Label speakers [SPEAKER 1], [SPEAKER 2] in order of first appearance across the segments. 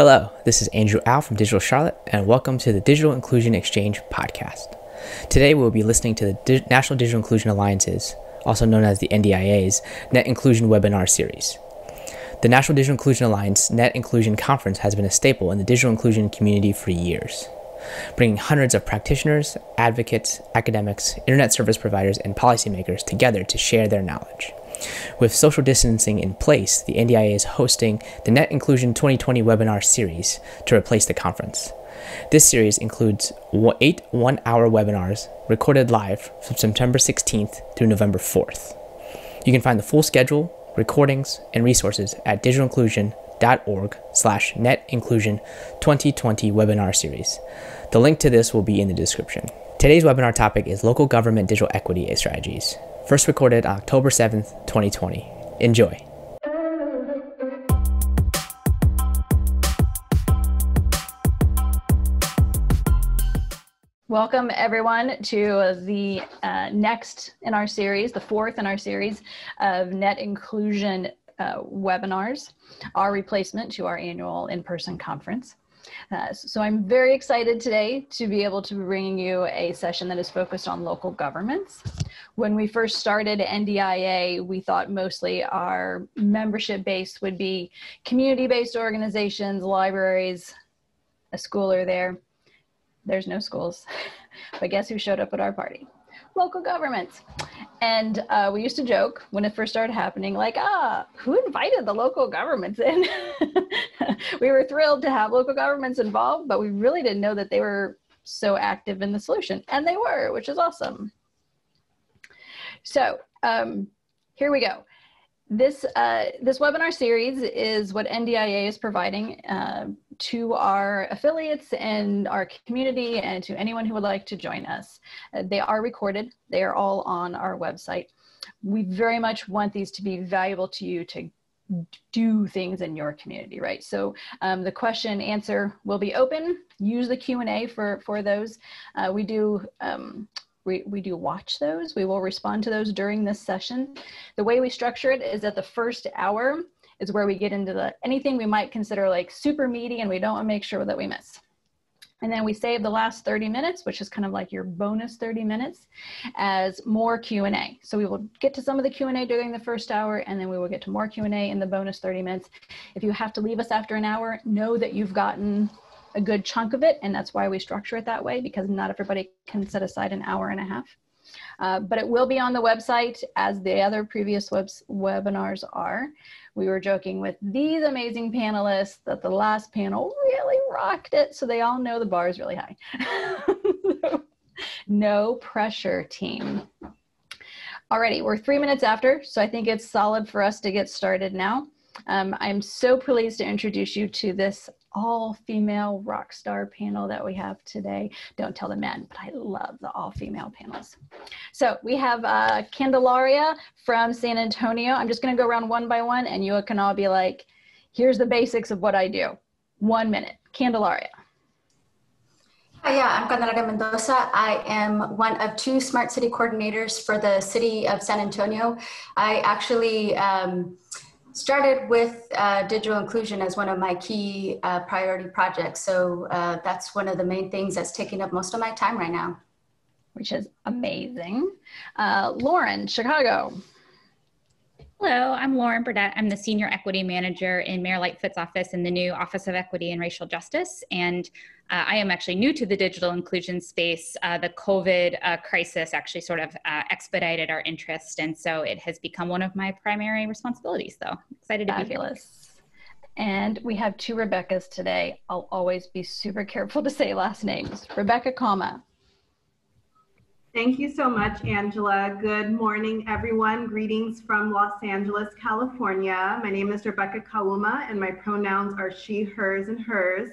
[SPEAKER 1] Hello, this is Andrew Al from Digital Charlotte, and welcome to the Digital Inclusion Exchange podcast. Today we'll be listening to the Di- National Digital Inclusion Alliance's, also known as the NDIA's, Net Inclusion webinar series. The National Digital Inclusion Alliance Net Inclusion Conference has been a staple in the digital inclusion community for years, bringing hundreds of practitioners, advocates, academics, internet service providers, and policymakers together to share their knowledge. With social distancing in place, the NDIA is hosting the Net Inclusion 2020 webinar series to replace the conference. This series includes eight one hour webinars recorded live from September 16th through November 4th. You can find the full schedule, recordings, and resources at digitalinclusion.org slash netinclusion 2020 webinar series. The link to this will be in the description. Today's webinar topic is local government digital equity strategies first recorded October 7th, 2020. Enjoy.
[SPEAKER 2] Welcome, everyone, to the uh, next in our series, the fourth in our series of net inclusion uh, webinars, our replacement to our annual in person conference. Uh, so I'm very excited today to be able to bring you a session that is focused on local governments. When we first started NDIA, we thought mostly our membership base would be community-based organizations, libraries, a school or there. There's no schools, but guess who showed up at our party? Local governments. And uh, we used to joke when it first started happening, like, ah, who invited the local governments in? we were thrilled to have local governments involved, but we really didn't know that they were so active in the solution. And they were, which is awesome. So um, here we go. This, uh, this webinar series is what NDIA is providing uh, to our affiliates and our community and to anyone who would like to join us. Uh, they are recorded. They are all on our website. We very much want these to be valuable to you to do things in your community, right? So um, the question answer will be open. Use the Q&A for, for those. Uh, we do um, we, we do watch those. We will respond to those during this session. The way we structure it is that the first hour is where we get into the anything we might consider like super meaty and we don't want to make sure that we miss. And then we save the last 30 minutes, which is kind of like your bonus 30 minutes, as more Q&A. So we will get to some of the Q&A during the first hour, and then we will get to more Q&A in the bonus 30 minutes. If you have to leave us after an hour, know that you've gotten a good chunk of it, and that's why we structure it that way because not everybody can set aside an hour and a half. Uh, but it will be on the website as the other previous webs webinars are. We were joking with these amazing panelists that the last panel really rocked it, so they all know the bar is really high. no pressure, team. Alrighty, we're three minutes after, so I think it's solid for us to get started now. Um, I'm so pleased to introduce you to this all female rock star panel that we have today. Don't tell the men, but I love the all female panels. So we have uh, Candelaria from San Antonio. I'm just going to go around one by one and you can all be like, here's the basics of what I do. One minute. Candelaria.
[SPEAKER 3] Hi, yeah, I'm Candelaria Mendoza. I am one of two smart city coordinators for the city of San Antonio. I actually um, started with uh, digital inclusion as one of my key uh, priority projects. So uh, that's one of the main things that's taking up most of my time right now.
[SPEAKER 2] Which is amazing. Uh, Lauren, Chicago.
[SPEAKER 4] Hello, I'm Lauren Burdette. I'm the Senior Equity Manager in Mayor Lightfoot's office in the new Office of Equity and Racial Justice. And uh, I am actually new to the digital inclusion space. Uh, the COVID uh, crisis actually sort of uh, expedited our interest. And so it has become one of my primary responsibilities, though. Excited to
[SPEAKER 2] Fabulous.
[SPEAKER 4] be
[SPEAKER 2] here. And we have two Rebeccas today. I'll always be super careful to say last names. Rebecca Kauma.
[SPEAKER 5] Thank you so much, Angela. Good morning, everyone. Greetings from Los Angeles, California. My name is Rebecca Kauma, and my pronouns are she, hers, and hers.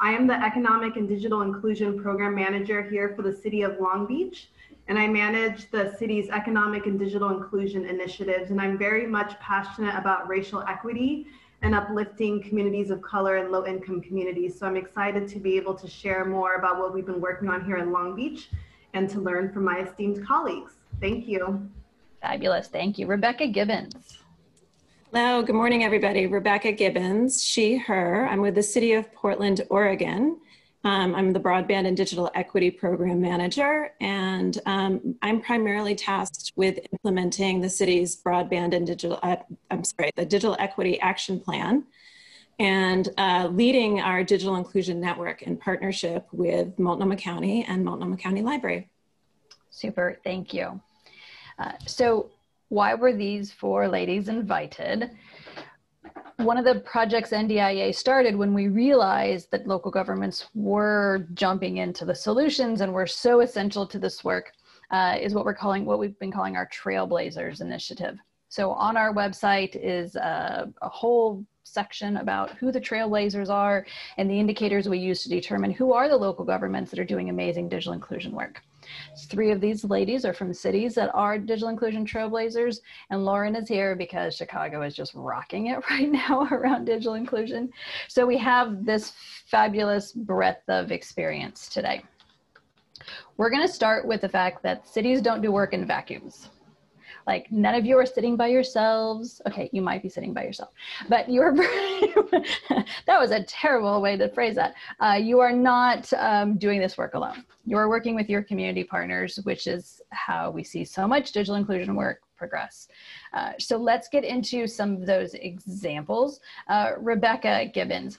[SPEAKER 5] I am the Economic and Digital Inclusion Program Manager here for the City of Long Beach, and I manage the city's economic and digital inclusion initiatives. And I'm very much passionate about racial equity and uplifting communities of color and low income communities. So I'm excited to be able to share more about what we've been working on here in Long Beach and to learn from my esteemed colleagues. Thank you.
[SPEAKER 2] Fabulous. Thank you. Rebecca Gibbons.
[SPEAKER 6] Hello, good morning, everybody. Rebecca Gibbons, she, her. I'm with the City of Portland, Oregon. Um, I'm the Broadband and Digital Equity Program Manager, and um, I'm primarily tasked with implementing the city's broadband and digital, uh, I'm sorry, the Digital Equity Action Plan, and uh, leading our digital inclusion network in partnership with Multnomah County and Multnomah County Library.
[SPEAKER 2] Super, thank you. Uh, so why were these four ladies invited? One of the projects NDIA started when we realized that local governments were jumping into the solutions and were so essential to this work uh, is what we're calling, what we've been calling our Trailblazers Initiative. So on our website is a, a whole section about who the trailblazers are and the indicators we use to determine who are the local governments that are doing amazing digital inclusion work. Three of these ladies are from cities that are digital inclusion trailblazers, and Lauren is here because Chicago is just rocking it right now around digital inclusion. So we have this fabulous breadth of experience today. We're going to start with the fact that cities don't do work in vacuums. Like none of you are sitting by yourselves. Okay, you might be sitting by yourself, but you're, that was a terrible way to phrase that. Uh, you are not um, doing this work alone. You are working with your community partners, which is how we see so much digital inclusion work progress. Uh, so let's get into some of those examples. Uh, Rebecca Gibbons,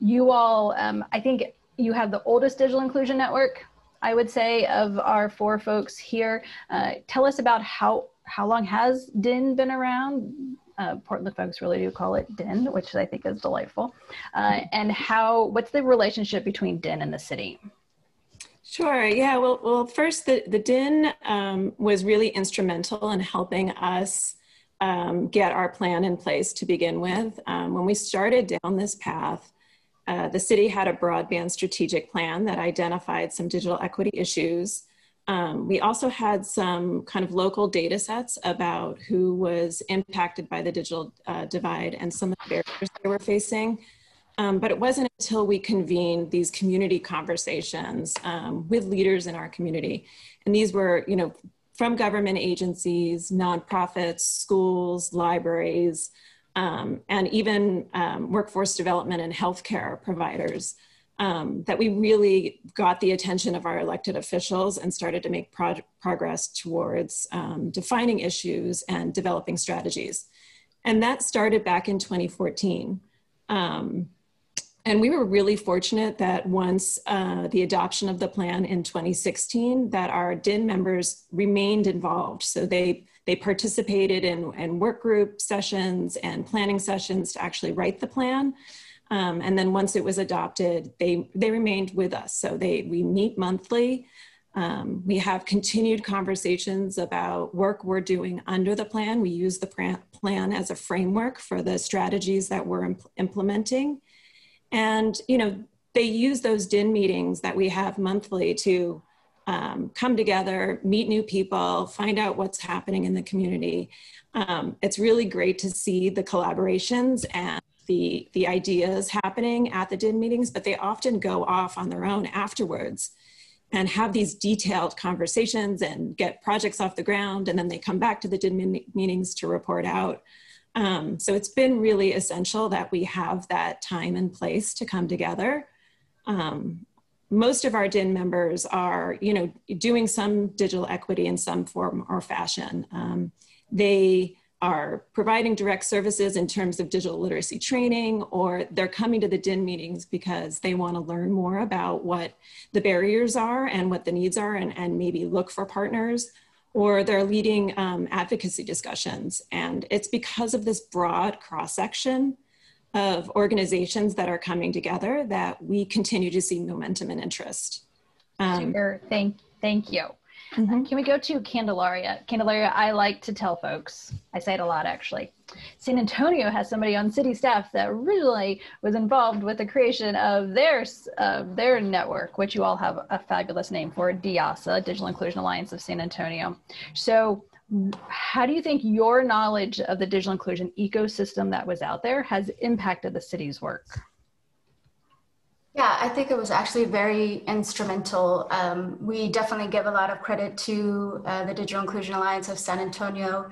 [SPEAKER 2] you all, um, I think you have the oldest digital inclusion network I would say, of our four folks here. Uh, tell us about how how long has DIN been around? Uh, Portland folks really do call it DIN, which I think is delightful. Uh, and how, what's the relationship between DIN and the city?
[SPEAKER 6] Sure. Yeah. Well, well, first, the the DIN um, was really instrumental in helping us um, get our plan in place to begin with. Um, when we started down this path, uh, the city had a broadband strategic plan that identified some digital equity issues um, we also had some kind of local data sets about who was impacted by the digital uh, divide and some of the barriers they were facing. Um, but it wasn't until we convened these community conversations um, with leaders in our community. And these were, you know, from government agencies, nonprofits, schools, libraries, um, and even um, workforce development and healthcare providers um, that we really got the attention of our elected officials and started to make pro progress towards um, defining issues and developing strategies. And that started back in 2014. Um, and we were really fortunate that once uh, the adoption of the plan in 2016, that our DIN members remained involved. So they they participated in, in work group sessions and planning sessions to actually write the plan. Um, and then once it was adopted, they, they remained with us. So they, we meet monthly. Um, we have continued conversations about work we're doing under the plan. We use the plan as a framework for the strategies that we're imp implementing. And, you know, they use those DIN meetings that we have monthly to um, come together, meet new people, find out what's happening in the community. Um, it's really great to see the collaborations and the, the ideas happening at the DIN meetings, but they often go off on their own afterwards and have these detailed conversations and get projects off the ground. And then they come back to the DIN meetings to report out. Um, so it's been really essential that we have that time and place to come together. Um, most of our DIN members are, you know, doing some digital equity in some form or fashion. Um, they are providing direct services in terms of digital literacy training, or they're coming to the DIN meetings because they want to learn more about what the barriers are and what the needs are, and, and maybe look for partners, or they're leading um, advocacy discussions. And it's because of this broad cross section of organizations that are coming together that we continue to see momentum and interest.
[SPEAKER 2] Um, Super. Thank, thank you. Mm-hmm. Can we go to Candelaria? Candelaria, I like to tell folks, I say it a lot actually. San Antonio has somebody on city staff that originally was involved with the creation of their, uh, their network, which you all have a fabulous name for, DIASA, Digital Inclusion Alliance of San Antonio. So how do you think your knowledge of the digital inclusion ecosystem that was out there has impacted the city's work?
[SPEAKER 3] Yeah, I think it was actually very instrumental. Um, we definitely give a lot of credit to uh, the Digital Inclusion Alliance of San Antonio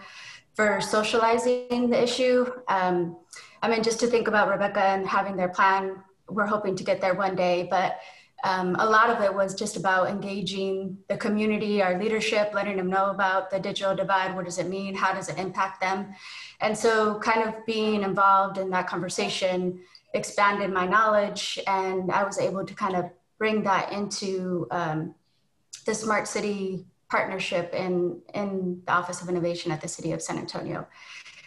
[SPEAKER 3] for socializing the issue. Um, I mean, just to think about Rebecca and having their plan, we're hoping to get there one day, but um, a lot of it was just about engaging the community, our leadership, letting them know about the digital divide. What does it mean? How does it impact them? And so, kind of being involved in that conversation expanded my knowledge, and I was able to kind of bring that into um, the Smart City partnership in, in the Office of Innovation at the City of San Antonio.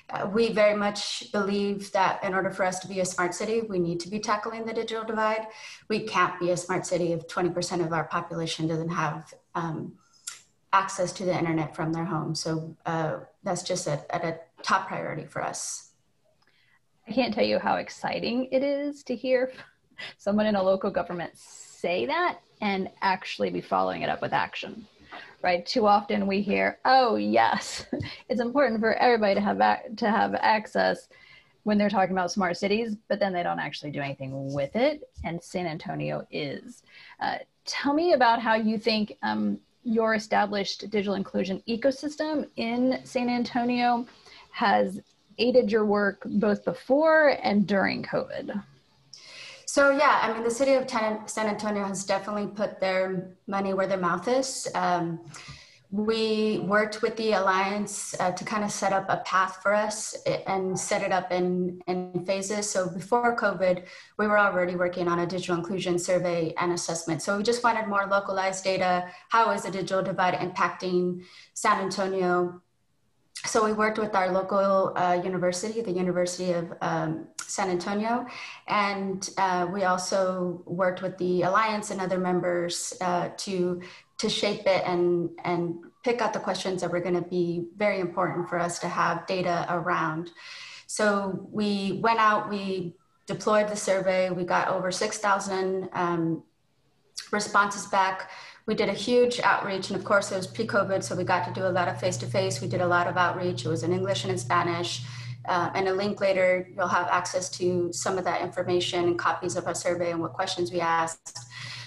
[SPEAKER 3] Uh, we very much believe that in order for us to be a smart city, we need to be tackling the digital divide. We can't be a smart city if 20% of our population doesn't have um, access to the internet from their home. So uh, that's just at a top priority for us.
[SPEAKER 2] I can't tell you how exciting it is to hear someone in a local government say that and actually be following it up with action right? Too often we hear, "Oh, yes, it's important for everybody to have to have access." when they're talking about smart cities, but then they don't actually do anything with it. And San Antonio is. Uh, tell me about how you think um, your established digital inclusion ecosystem in San Antonio has aided your work both before and during COVID.
[SPEAKER 3] So yeah, I mean, the city of San Antonio has definitely put their money where their mouth is. Um, we worked with the alliance uh, to kind of set up a path for us and set it up in, in phases. So before COVID, we were already working on a digital inclusion survey and assessment. So we just wanted more localized data. How is the digital divide impacting San Antonio? So we worked with our local uh, university, the University of um, San Antonio, and uh, we also worked with the alliance and other members uh, to to shape it and and pick out the questions that were going to be very important for us to have data around. So we went out, we deployed the survey, we got over 6,000 um, responses back we did a huge outreach and of course it was pre-covid so we got to do a lot of face-to-face. We did a lot of outreach. It was in english and in spanish. Uh, and a link later you'll have access to some of that information and copies of our survey and what questions we asked.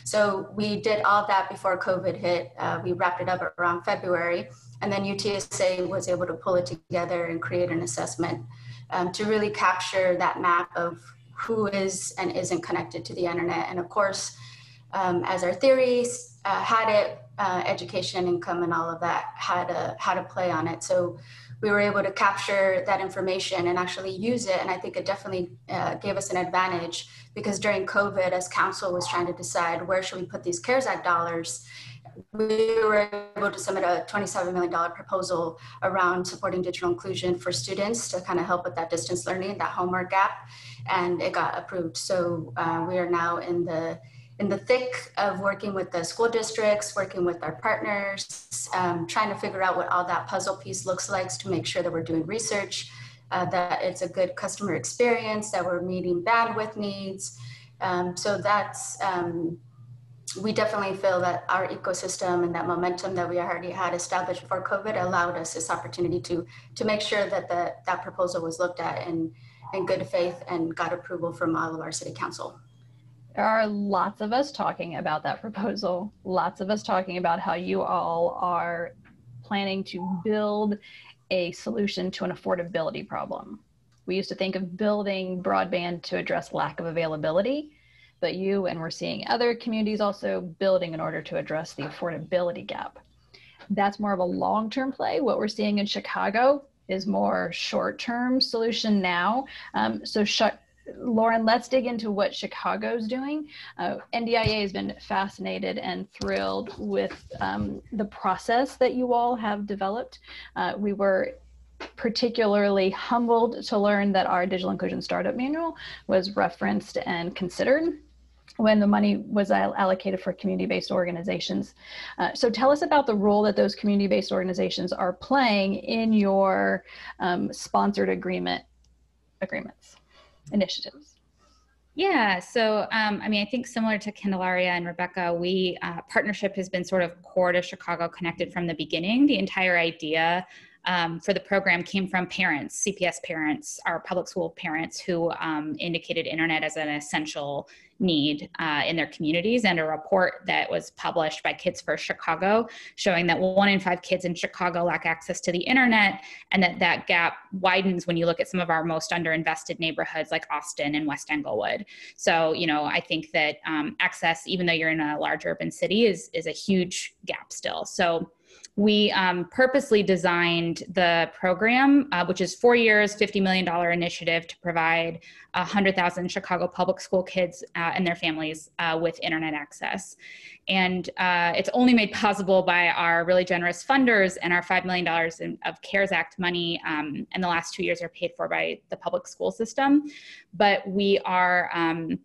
[SPEAKER 3] So we did all that before covid hit. Uh, we wrapped it up around february and then utsa was able to pull it together and create an assessment um, to really capture that map of who is and isn't connected to the internet. And of course um, as our theories uh, had it, uh, education, income, and all of that had a had a play on it. So we were able to capture that information and actually use it. And I think it definitely uh, gave us an advantage because during COVID, as council was trying to decide where should we put these CARES Act dollars, we were able to submit a $27 million proposal around supporting digital inclusion for students to kind of help with that distance learning, that homework gap, and it got approved. So uh, we are now in the in the thick of working with the school districts, working with our partners, um, trying to figure out what all that puzzle piece looks like to make sure that we're doing research, uh, that it's a good customer experience, that we're meeting bandwidth needs. Um, so that's, um, we definitely feel that our ecosystem and that momentum that we already had established before COVID allowed us this opportunity to, to make sure that the, that proposal was looked at in, in good faith and got approval from all of our city council.
[SPEAKER 2] There are lots of us talking about that proposal, lots of us talking about how you all are planning to build a solution to an affordability problem. We used to think of building broadband to address lack of availability, but you and we're seeing other communities also building in order to address the affordability gap. That's more of a long term play. What we're seeing in Chicago is more short term solution now. Um, so, sh- Lauren, let's dig into what Chicago's doing. Uh, NDIA has been fascinated and thrilled with um, the process that you all have developed. Uh, we were particularly humbled to learn that our digital inclusion startup manual was referenced and considered when the money was allocated for community-based organizations. Uh, so tell us about the role that those community-based organizations are playing in your um, sponsored agreement agreements initiatives?
[SPEAKER 4] Yeah, so um, I mean, I think similar to Candelaria and Rebecca, we uh, partnership has been sort of core to Chicago Connected from the beginning. The entire idea um, for the program came from parents, CPS parents, our public school parents who um, indicated internet as an essential need uh, in their communities, and a report that was published by Kids First Chicago showing that one in five kids in Chicago lack access to the internet, and that that gap widens when you look at some of our most underinvested neighborhoods like Austin and West Englewood. So, you know, I think that um, access, even though you're in a large urban city, is is a huge gap still. So we um, purposely designed the program, uh, which is four years, $50 million initiative to provide 100,000 Chicago public school kids uh, and their families uh, with internet access. And uh, it's only made possible by our really generous funders and our $5 million in, of CARES Act money. Um, and the last two years are paid for by the public school system. But we are, um,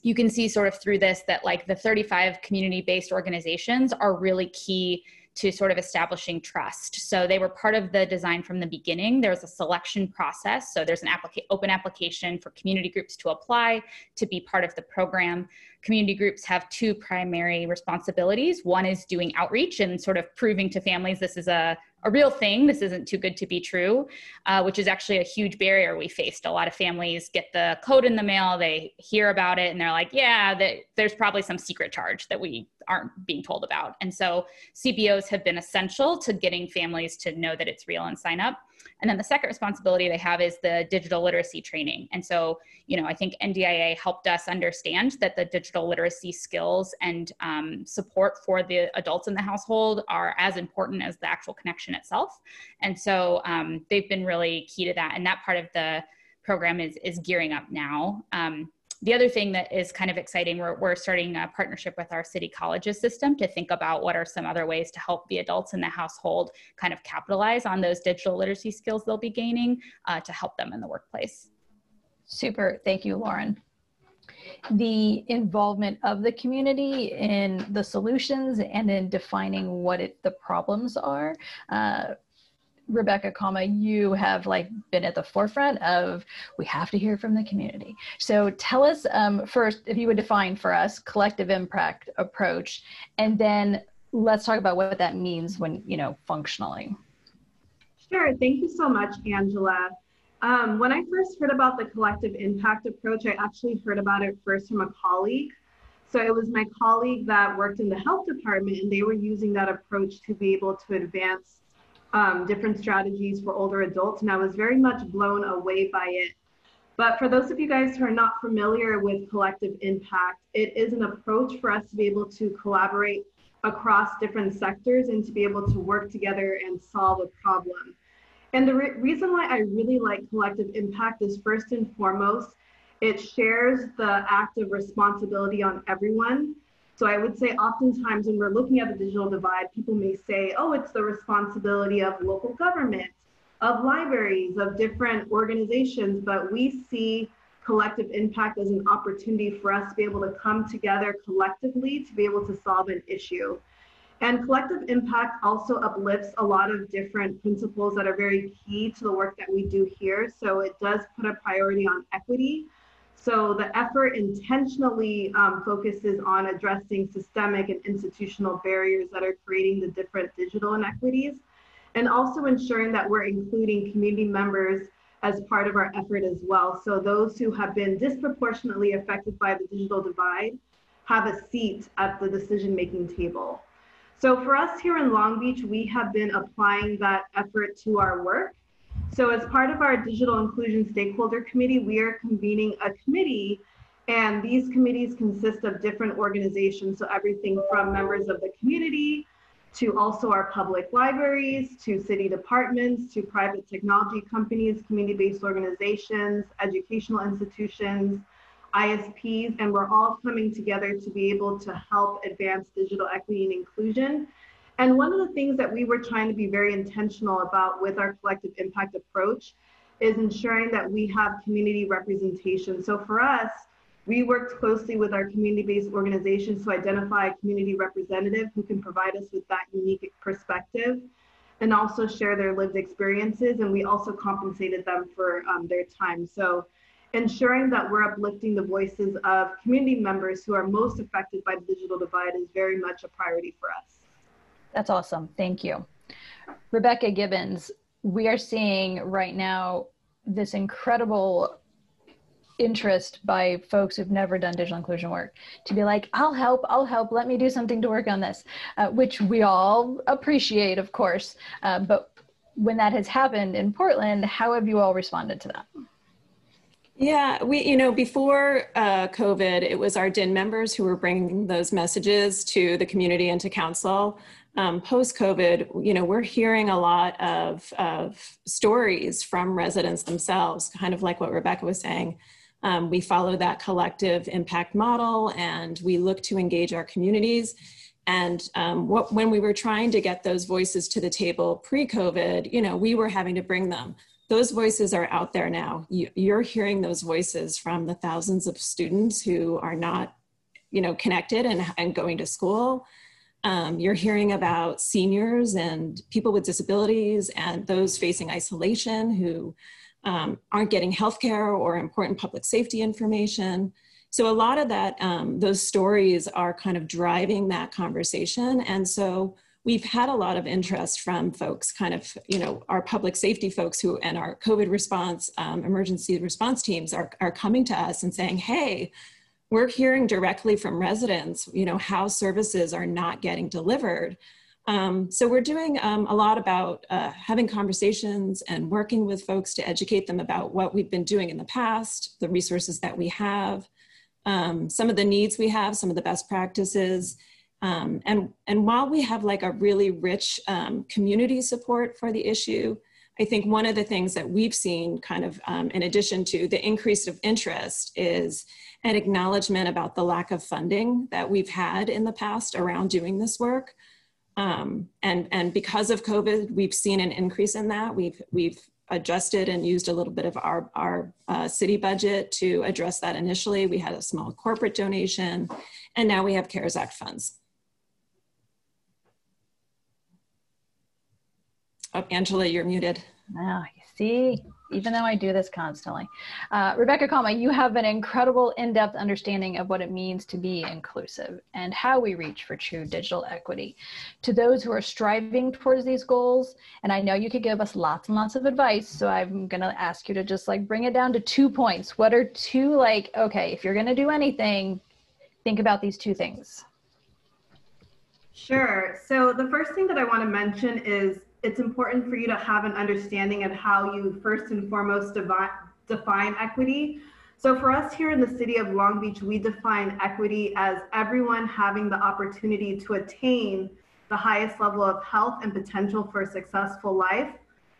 [SPEAKER 4] you can see sort of through this that like the 35 community based organizations are really key to sort of establishing trust. So they were part of the design from the beginning. There's a selection process. So there's an applica- open application for community groups to apply to be part of the program. Community groups have two primary responsibilities. One is doing outreach and sort of proving to families this is a a real thing. This isn't too good to be true, uh, which is actually a huge barrier we faced. A lot of families get the code in the mail, they hear about it, and they're like, yeah, there's probably some secret charge that we aren't being told about. And so CBOs have been essential to getting families to know that it's real and sign up. And then the second responsibility they have is the digital literacy training. And so, you know, I think NDIA helped us understand that the digital literacy skills and um, support for the adults in the household are as important as the actual connection itself. And so um, they've been really key to that. And that part of the program is, is gearing up now. Um, the other thing that is kind of exciting, we're, we're starting a partnership with our city colleges system to think about what are some other ways to help the adults in the household kind of capitalize on those digital literacy skills they'll be gaining uh, to help them in the workplace.
[SPEAKER 2] Super. Thank you, Lauren the involvement of the community in the solutions and in defining what it, the problems are. Uh, Rebecca, Kauma, you have like been at the forefront of we have to hear from the community. So tell us um, first, if you would define for us collective impact approach, and then let's talk about what that means when you know functionally.
[SPEAKER 5] Sure. Thank you so much, Angela. Um, when I first heard about the collective impact approach, I actually heard about it first from a colleague. So it was my colleague that worked in the health department, and they were using that approach to be able to advance um, different strategies for older adults, and I was very much blown away by it. But for those of you guys who are not familiar with collective impact, it is an approach for us to be able to collaborate across different sectors and to be able to work together and solve a problem. And the re- reason why I really like collective impact is first and foremost, it shares the act of responsibility on everyone. So I would say oftentimes when we're looking at the digital divide, people may say, oh, it's the responsibility of local government, of libraries, of different organizations, but we see collective impact as an opportunity for us to be able to come together collectively to be able to solve an issue. And collective impact also uplifts a lot of different principles that are very key to the work that we do here. So it does put a priority on equity, so the effort intentionally um, focuses on addressing systemic and institutional barriers that are creating the different digital inequities, and also ensuring that we're including community members as part of our effort as well. So those who have been disproportionately affected by the digital divide have a seat at the decision-making table. So for us here in Long Beach, we have been applying that effort to our work so as part of our digital inclusion stakeholder committee, we are convening a committee and these committees consist of different organizations. So everything from members of the community to also our public libraries, to city departments, to private technology companies, community-based organizations, educational institutions, ISPs, and we're all coming together to be able to help advance digital equity and inclusion and one of the things that we were trying to be very intentional about with our collective impact approach is ensuring that we have community representation. So for us, we worked closely with our community-based organizations to identify a community representative who can provide us with that unique perspective and also share their lived experiences. And we also compensated them for um, their time. So ensuring that we're uplifting the voices of community members who are most affected by the digital divide is very much a priority for us.
[SPEAKER 2] That's awesome. Thank you. Rebecca Gibbons, we are seeing right now this incredible interest by folks who've never done digital inclusion work to be like, I'll help, I'll help, let me do something to work on this, uh, which we all appreciate, of course. Uh, but when that has happened in Portland, how have you all responded to that?
[SPEAKER 6] Yeah, we, you know, before uh, COVID, it was our DIN members who were bringing those messages to the community and to council. Um, Post COVID, you know, we're hearing a lot of, of stories from residents themselves, kind of like what Rebecca was saying. Um, we follow that collective impact model and we look to engage our communities. And um, what, when we were trying to get those voices to the table pre COVID, you know, we were having to bring them those voices are out there now. You, are hearing those voices from the thousands of students who are not, you know, connected and, and going to school. Um, you're hearing about seniors and people with disabilities and those facing isolation who um, aren't getting healthcare or important public safety information. So a lot of that, um, those stories are kind of driving that conversation. And so we've had a lot of interest from folks kind of you know our public safety folks who and our covid response um, emergency response teams are, are coming to us and saying hey we're hearing directly from residents you know how services are not getting delivered. Um, so we're doing um, a lot about uh, having conversations and working with folks to educate them about what we've been doing in the past the resources that we have um, some of the needs we have some of the best practices. Um, and, and while we have like a really rich um, community support for the issue, I think one of the things that we've seen kind of um, in addition to the increase of interest is an acknowledgement about the lack of funding that we've had in the past around doing this work. Um, and, and because of COVID, we've seen an increase in that. We've, we've adjusted and used a little bit of our, our uh, city budget to address that initially. We had a small corporate donation, and now we have CARES Act funds. Oh, Angela, you're muted.
[SPEAKER 2] Ah, you see, even though I do this constantly. Uh, Rebecca Kauma, you have an incredible in-depth understanding of what it means to be inclusive and how we reach for true digital equity. To those who are striving towards these goals, and I know you could give us lots and lots of advice, so I'm gonna ask you to just like bring it down to two points. What are two like, okay, if you're gonna do anything, think about these two things.
[SPEAKER 5] Sure. So the first thing that I want to mention is it's important for you to have an understanding of how you first and foremost define equity. So for us here in the city of Long Beach, we define equity as everyone having the opportunity to attain the highest level of health and potential for a successful life,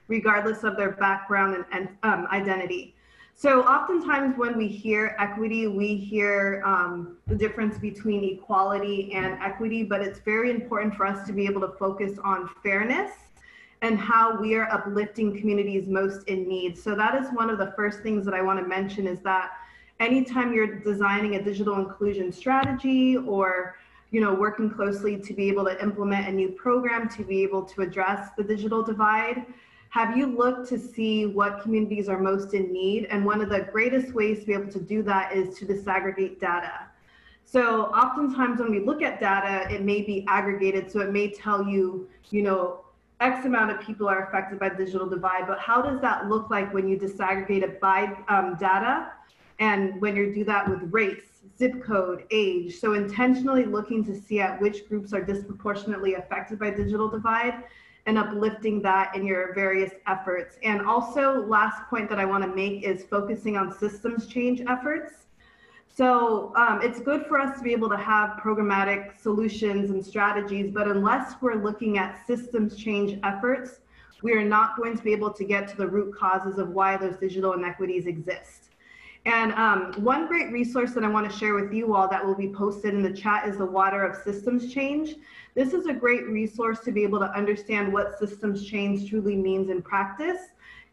[SPEAKER 5] regardless of their background and, and um, identity. So oftentimes when we hear equity, we hear um, the difference between equality and equity, but it's very important for us to be able to focus on fairness and how we are uplifting communities most in need. So that is one of the first things that I want to mention is that anytime you're designing a digital inclusion strategy or you know working closely to be able to implement a new program to be able to address the digital divide have you looked to see what communities are most in need and one of the greatest ways to be able to do that is to disaggregate data so oftentimes when we look at data it may be aggregated so it may tell you you know X amount of people are affected by digital divide, but how does that look like when you disaggregate it by um, data and when you do that with race, zip code, age? So intentionally looking to see at which groups are disproportionately affected by digital divide and uplifting that in your various efforts. And also last point that I wanna make is focusing on systems change efforts. So um, it's good for us to be able to have programmatic solutions and strategies, but unless we're looking at systems change efforts, we are not going to be able to get to the root causes of why those digital inequities exist. And um, one great resource that I want to share with you all that will be posted in the chat is the Water of Systems Change. This is a great resource to be able to understand what systems change truly means in practice,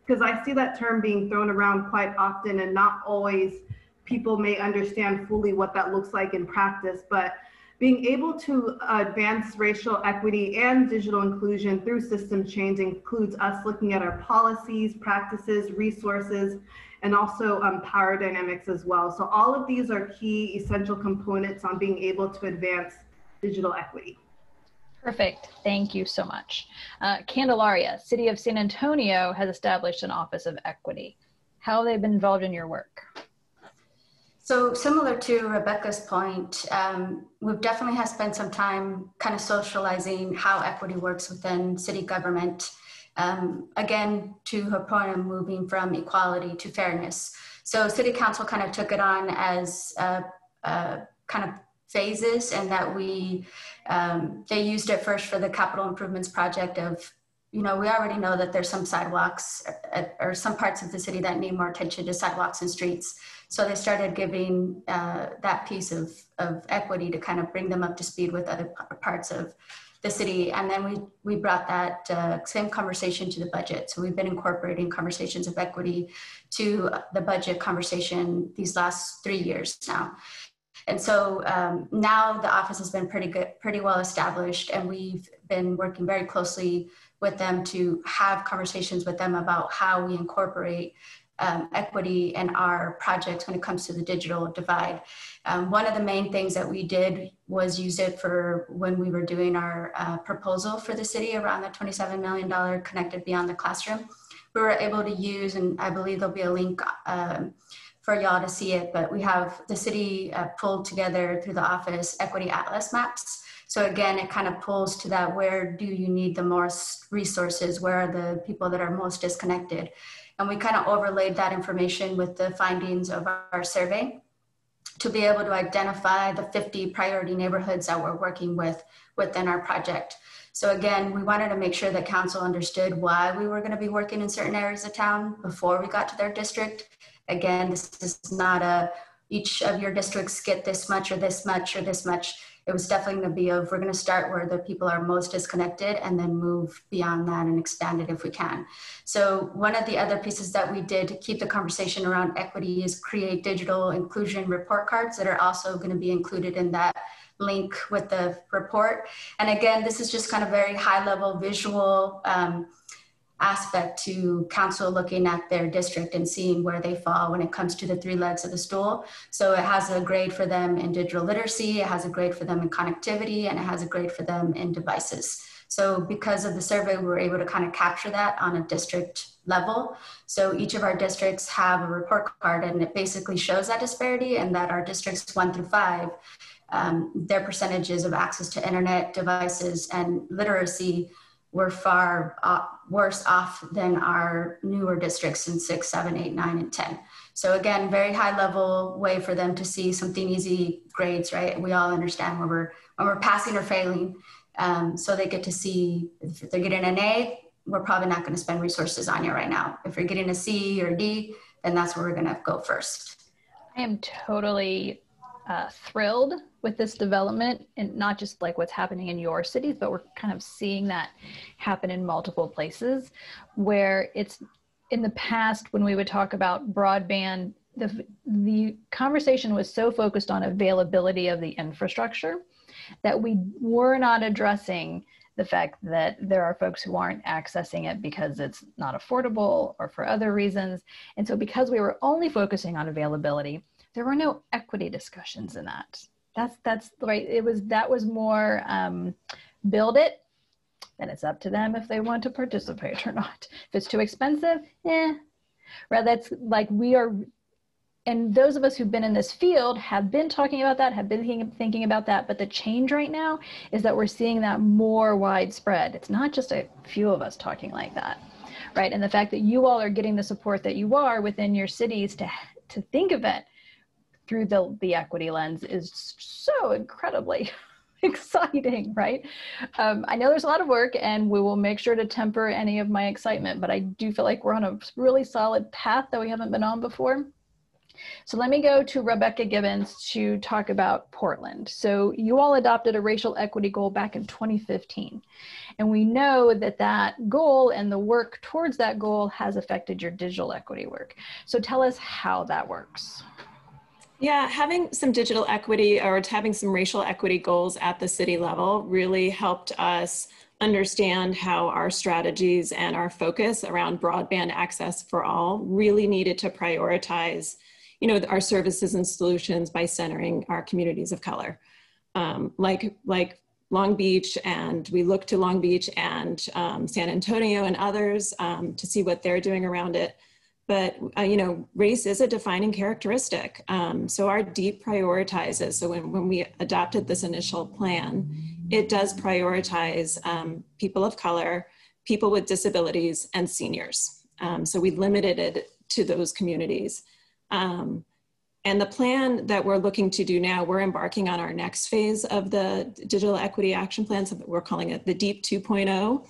[SPEAKER 5] because I see that term being thrown around quite often and not always people may understand fully what that looks like in practice, but being able to advance racial equity and digital inclusion through system change includes us looking at our policies, practices, resources, and also um, power dynamics as well. So all of these are key essential components on being able to advance digital equity.
[SPEAKER 2] Perfect. Thank you so much. Uh, Candelaria, City of San Antonio has established an Office of Equity. How have they been involved in your work?
[SPEAKER 3] So similar to Rebecca's point, um, we've definitely have spent some time kind of socializing how equity works within city government. Um, again, to her point of moving from equality to fairness. So city council kind of took it on as a, a kind of phases and that we, um, they used it first for the capital improvements project of you know, we already know that there's some sidewalks or some parts of the city that need more attention to sidewalks and streets. So they started giving uh, that piece of, of equity to kind of bring them up to speed with other parts of the city. And then we, we brought that uh, same conversation to the budget. So we've been incorporating conversations of equity to the budget conversation these last three years now. And so um, now the office has been pretty good, pretty well established, and we've been working very closely with them to have conversations with them about how we incorporate um, equity in our projects when it comes to the digital divide. Um, one of the main things that we did was use it for when we were doing our uh, proposal for the city around the $27 million connected beyond the classroom. We were able to use, and I believe there'll be a link um, for y'all to see it, but we have the city uh, pulled together through the office equity atlas maps so again, it kind of pulls to that where do you need the most resources? Where are the people that are most disconnected? And we kind of overlaid that information with the findings of our survey to be able to identify the 50 priority neighborhoods that we're working with within our project. So again, we wanted to make sure that council understood why we were going to be working in certain areas of town before we got to their district. Again, this is not a each of your districts get this much or this much or this much it was definitely going to be of we're going to start where the people are most disconnected and then move beyond that and expand it if we can. So one of the other pieces that we did to keep the conversation around equity is create digital inclusion report cards that are also going to be included in that link with the report. And again, this is just kind of very high level visual um, aspect to council looking at their district and seeing where they fall when it comes to the three legs of the stool. So it has a grade for them in digital literacy, it has a grade for them in connectivity, and it has a grade for them in devices. So because of the survey, we were able to kind of capture that on a district level. So each of our districts have a report card and it basically shows that disparity and that our districts one through five, um, their percentages of access to internet devices and literacy were far uh, worse off than our newer districts in six, seven, eight, nine, and 10. So again, very high level way for them to see something easy grades, right? We all understand when we're, when we're passing or failing. Um, so they get to see if they're getting an A, we're probably not gonna spend resources on you right now. If you're getting a C or D, then that's where we're gonna go first.
[SPEAKER 2] I am totally uh, thrilled with this development and not just like what's happening in your cities, but we're kind of seeing that happen in multiple places where it's in the past when we would talk about broadband, the, the conversation was so focused on availability of the infrastructure that we were not addressing the fact that there are folks who aren't accessing it because it's not affordable or for other reasons. And so because we were only focusing on availability, there were no equity discussions in that. That's that's right. It was that was more um, build it, then it's up to them if they want to participate or not. If it's too expensive, eh. Right. That's like we are and those of us who've been in this field have been talking about that, have been thinking, thinking about that. But the change right now is that we're seeing that more widespread. It's not just a few of us talking like that, right? And the fact that you all are getting the support that you are within your cities to to think of it through the, the equity lens is so incredibly exciting, right? Um, I know there's a lot of work and we will make sure to temper any of my excitement, but I do feel like we're on a really solid path that we haven't been on before. So let me go to Rebecca Gibbons to talk about Portland. So you all adopted a racial equity goal back in 2015. And we know that that goal and the work towards that goal has affected your digital equity work. So tell us how that works.
[SPEAKER 6] Yeah, having some digital equity or having some racial equity goals at the city level really helped us understand how our strategies and our focus around broadband access for all really needed to prioritize you know our services and solutions by centering our communities of color. Um, like like long beach and we look to long beach and um, san antonio and others um, to see what they're doing around it but uh, you know race is a defining characteristic um, so our DEAP prioritizes so when, when we adopted this initial plan it does prioritize um, people of color people with disabilities and seniors. Um, so we limited it to those communities. Um, and the plan that we're looking to do now we're embarking on our next phase of the digital equity action plan so we're calling it the DEAP 2.0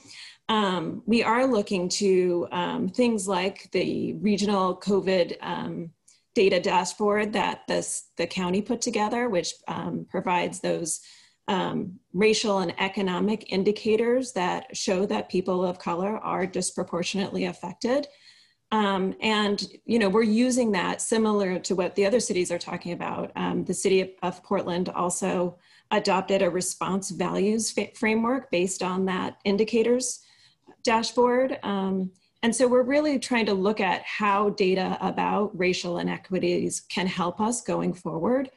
[SPEAKER 6] um, we are looking to um, things like the regional COVID um, data dashboard that this, the county put together, which um, provides those um, racial and economic indicators that show that people of color are disproportionately affected. Um, and you know we're using that similar to what the other cities are talking about. the city of, of Portland also adopted a response values framework based on that indicators dashboard. Um, and so we're really trying to look at how data about racial inequities can help us going forward.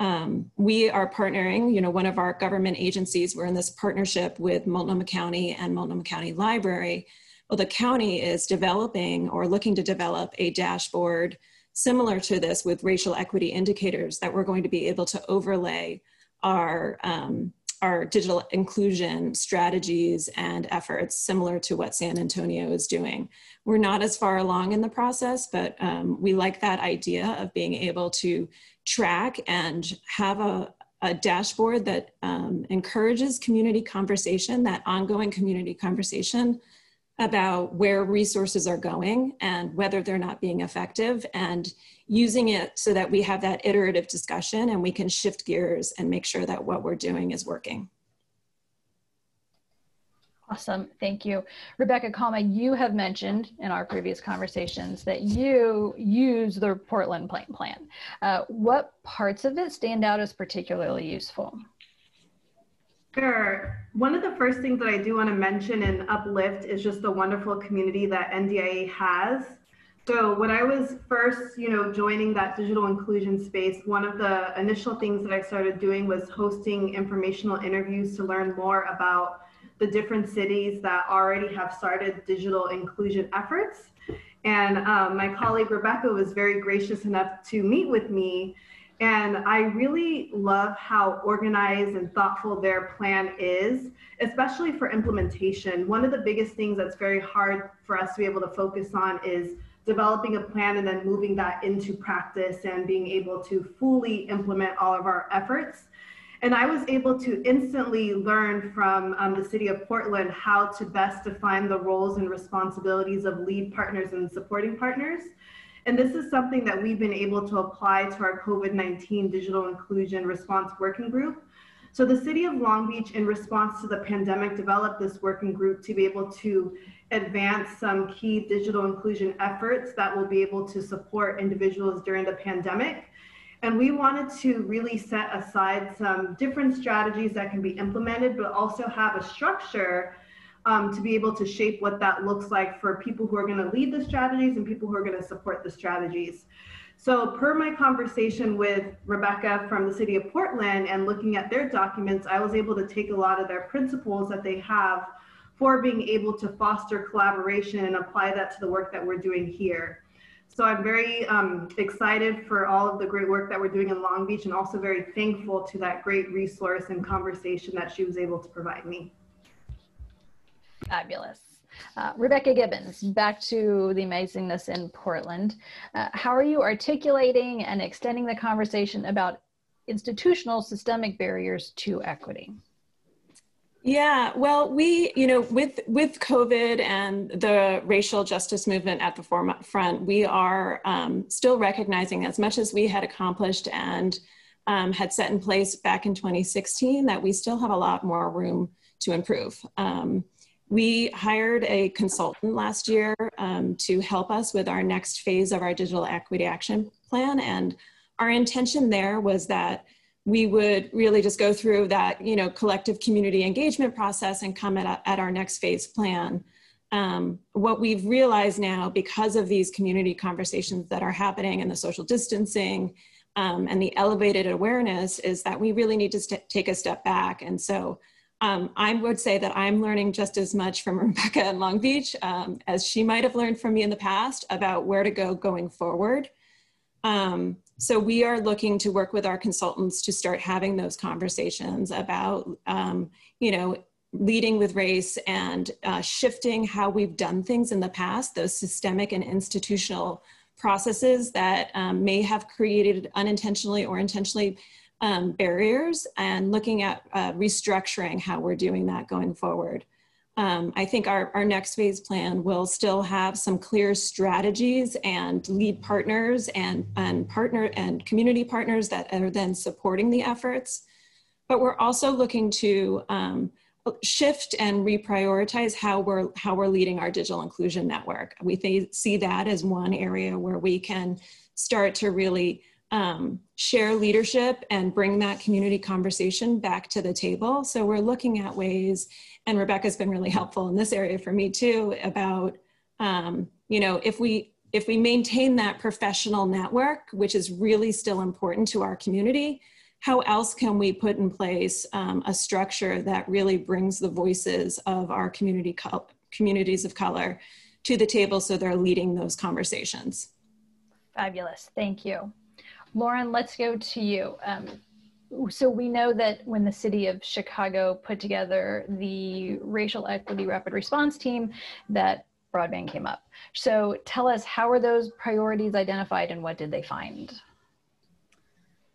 [SPEAKER 6] Um, we are partnering, you know, one of our government agencies, we're in this partnership with Multnomah County and Multnomah County Library. Well, the county is developing or looking to develop a dashboard similar to this with racial equity indicators that we're going to be able to overlay our um, our digital inclusion strategies and efforts similar to what San Antonio is doing. We're not as far along in the process, but um, we like that idea of being able to track and have a, a dashboard that um, encourages community conversation, that ongoing community conversation about where resources are going and whether they're not being effective and using it so that we have that iterative discussion and we can shift gears and make sure that what we're doing is working.
[SPEAKER 2] Awesome, thank you. Rebecca Kauma, you have mentioned in our previous conversations that you use the Portland Plan. plan. Uh, what parts of it stand out as particularly useful?
[SPEAKER 5] Sure. One of the first things that I do want to mention and uplift is just the wonderful community that NDIA has. So when I was first, you know, joining that digital inclusion space, one of the initial things that I started doing was hosting informational interviews to learn more about the different cities that already have started digital inclusion efforts. And um, my colleague Rebecca was very gracious enough to meet with me and I really love how organized and thoughtful their plan is, especially for implementation. One of the biggest things that's very hard for us to be able to focus on is developing a plan and then moving that into practice and being able to fully implement all of our efforts. And I was able to instantly learn from um, the city of Portland how to best define the roles and responsibilities of lead partners and supporting partners. And this is something that we've been able to apply to our COVID-19 digital inclusion response working group. So the city of Long Beach, in response to the pandemic, developed this working group to be able to advance some key digital inclusion efforts that will be able to support individuals during the pandemic. And we wanted to really set aside some different strategies that can be implemented, but also have a structure um, to be able to shape what that looks like for people who are going to lead the strategies and people who are going to support the strategies. So, per my conversation with Rebecca from the city of Portland and looking at their documents, I was able to take a lot of their principles that they have for being able to foster collaboration and apply that to the work that we're doing here. So I'm very um, excited for all of the great work that we're doing in Long Beach and also very thankful to that great resource and conversation that she was able to provide me.
[SPEAKER 2] Fabulous. Uh, Rebecca Gibbons, back to the amazingness in Portland. Uh, how are you articulating and extending the conversation about institutional systemic barriers to equity?
[SPEAKER 6] Yeah, well, we, you know, with with COVID and the racial justice movement at the forefront, we are um, still recognizing as much as we had accomplished and um, had set in place back in 2016 that we still have a lot more room to improve. Um, we hired a consultant last year um, to help us with our next phase of our digital equity action plan. And our intention there was that we would really just go through that, you know, collective community engagement process and come at, at our next phase plan. Um, what we've realized now, because of these community conversations that are happening and the social distancing um, and the elevated awareness, is that we really need to take a step back. And so Um, I would say that I'm learning just as much from Rebecca in Long Beach um, as she might have learned from me in the past about where to go going forward. Um, so we are looking to work with our consultants to start having those conversations about, um, you know, leading with race and uh, shifting how we've done things in the past, those systemic and institutional processes that um, may have created unintentionally or intentionally um, barriers and looking at uh, restructuring how we're doing that going forward. Um, I think our, our next phase plan will still have some clear strategies and lead partners and, and partner and community partners that are then supporting the efforts. But we're also looking to um, shift and reprioritize how we're how we're leading our digital inclusion network. We th- see that as one area where we can start to really um, share leadership and bring that community conversation back to the table. So we're looking at ways, and Rebecca's been really helpful in this area for me too, about um, you know if we if we maintain that professional network, which is really still important to our community, how else can we put in place um, a structure that really brings the voices of our community communities of color to the table so they're leading those conversations?
[SPEAKER 2] Fabulous, thank you. Lauren, let's go to you. Um, so we know that when the city of Chicago put together the racial equity rapid response team, that broadband came up. So tell us, how were those priorities identified and what did they find?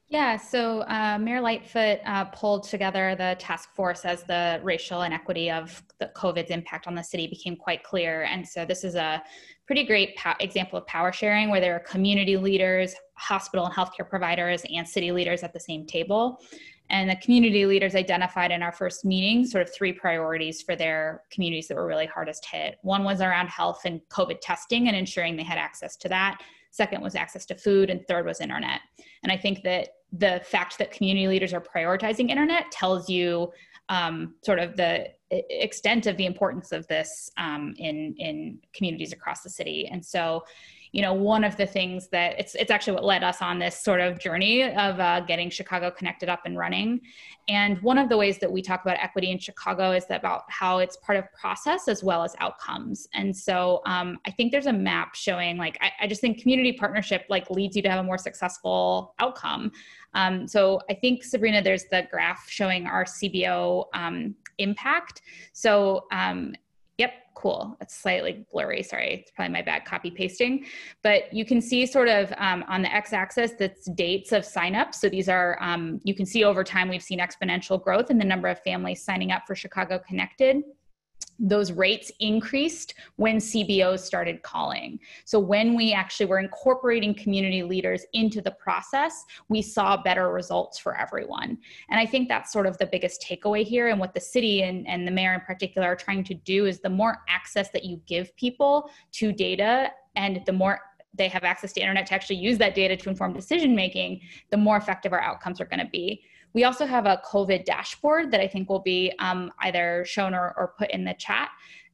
[SPEAKER 4] Yeah, so uh, Mayor Lightfoot uh, pulled together the task force as the racial inequity of the COVID's impact on the city became quite clear. And so this is a pretty great example of power sharing where there are community leaders, hospital and healthcare providers, and city leaders at the same table. And the community leaders identified in our first meeting sort of three priorities for their communities that were really hardest hit. One was around health and COVID testing and ensuring they had access to that. Second was access to food, and third was internet. And I think that the fact that community leaders are prioritizing internet tells you um, sort of the extent of the importance of this um, in in communities across the city. And so, you know, one of the things that it's it's actually what led us on this sort of journey of uh, getting Chicago connected up and running. And one of the ways that we talk about equity in Chicago is about how it's part of process as well as outcomes. And so um, I think there's a map showing like I, I, just think community partnership like leads you to have a more successful outcome. Um, so I think Sabrina, there's the graph showing our CBO um, impact. So um, cool. It's slightly blurry. Sorry, it's probably my bad copy pasting. But you can see sort of um, on the x-axis that's dates of signups. So these are, um, you can see over time we've seen exponential growth in the number of families signing up for Chicago Connected those rates increased when CBOs started calling. So when we actually were incorporating community leaders into the process, we saw better results for everyone. And I think that's sort of the biggest takeaway here. And what the city and, and the mayor in particular are trying to do is the more access that you give people to data and the more they have access to internet to actually use that data to inform decision making, the more effective our outcomes are going to be. We also have a COVID dashboard that I think will be um, either shown or, or, put in the chat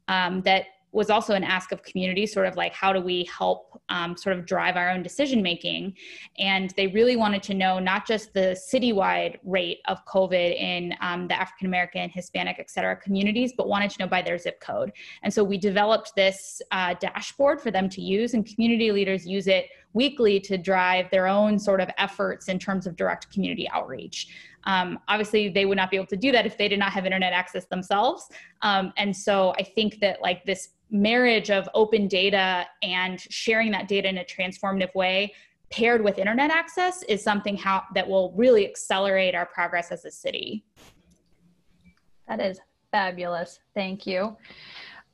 [SPEAKER 4] um, that was also an ask of community, sort of like how do we help um, sort of drive our own decision making. And they really wanted to know not just the citywide rate of COVID in um, the African American, Hispanic, et cetera communities, but wanted to know by their zip code. And so we developed this uh, dashboard for them to use, and community leaders use it weekly to drive their own sort of efforts in terms of direct community outreach. Um, obviously, they would not be able to do that if they did not have internet access themselves. Um, and so I think that like this marriage of open data and sharing that data in a transformative way paired with internet access is something how, that will really accelerate our progress as a city.
[SPEAKER 2] That is fabulous. Thank you.